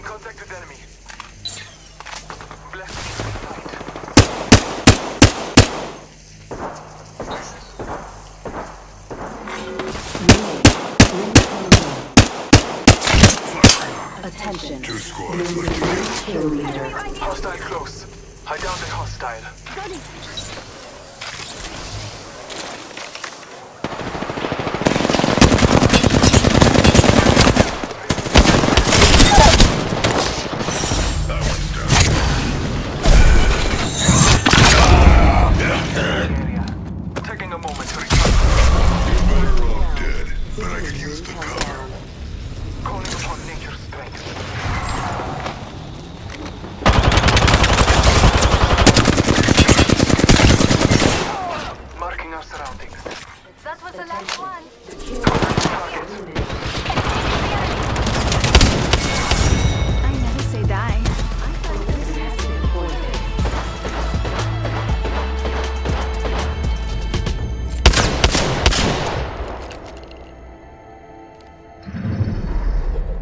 Enemy contact with enemy. Attention. Two squads. Kill leader. Hostile close. I downed a hostile. Moment to recover. You're better off dead, but I could use the cover. Calling upon nature's strength. Marking our surroundings. That was the last one.